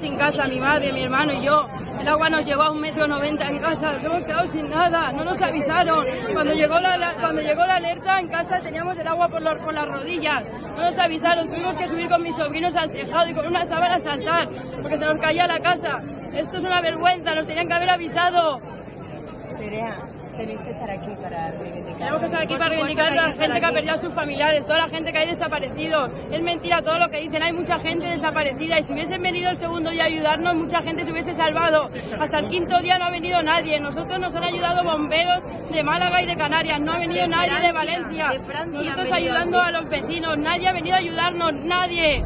sin casa, mi madre, mi hermano y yo. El agua nos llegó a un metro noventa en casa, nos hemos quedado sin nada, no nos avisaron. Cuando llegó la, cuando llegó la alerta en casa teníamos el agua por, los, por las rodillas, no nos avisaron, tuvimos que subir con mis sobrinos al tejado y con una sábana a saltar, porque se nos caía la casa. Esto es una vergüenza, nos tenían que haber avisado. Tenéis que estar aquí para reivindicar. Tenemos que estar aquí para reivindicar a toda la gente que ha perdido a sus familiares, toda la gente que hay desaparecidos. Es mentira todo lo que dicen, hay mucha gente desaparecida y si hubiesen venido el segundo día a ayudarnos, mucha gente se hubiese salvado. Hasta el quinto día no ha venido nadie. Nosotros nos han ayudado bomberos de Málaga y de Canarias, no ha venido nadie de Valencia. Nosotros ayudando a los vecinos, nadie ha venido a ayudarnos, nadie.